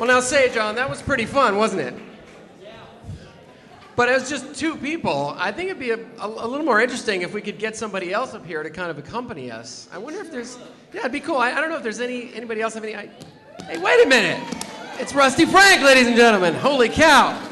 Well, now say, John, that was pretty fun, wasn't it? But as just two people, I think it'd be a, a, a, little more interesting if we could get somebody else up here to kind of accompany us. I wonder if there's, yeah, it'd be cool. I, I don't know if there's any anybody else have any. I, hey, wait a minute! It's Rusty Frank, ladies and gentlemen. Holy cow!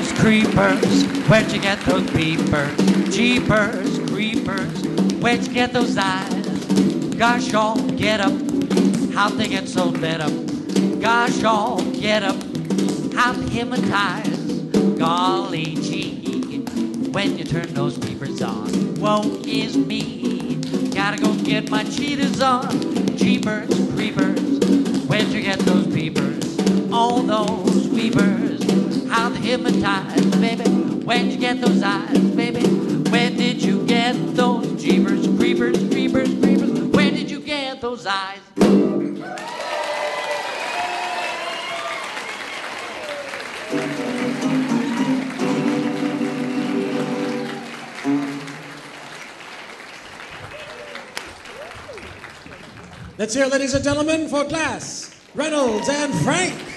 Jeepers, creepers, where'd you get those peepers? Jeepers, creepers, where'd you get those eyes? Gosh, all get up, how'd they get so lit up. Gosh, all get up, how hypnotized. Golly gee, when you turn those peepers on. Woe is me. Gotta go get my cheetahs on. Jeepers, creepers, where'd you get those peepers? All those weepers, they baby. Where'd you get those eyes, baby? Where did you get those jeepers, creepers, creepers, creepers? Where did you get those eyes? Let's hear, ladies and gentlemen, for Glass, Reynolds, and Frank.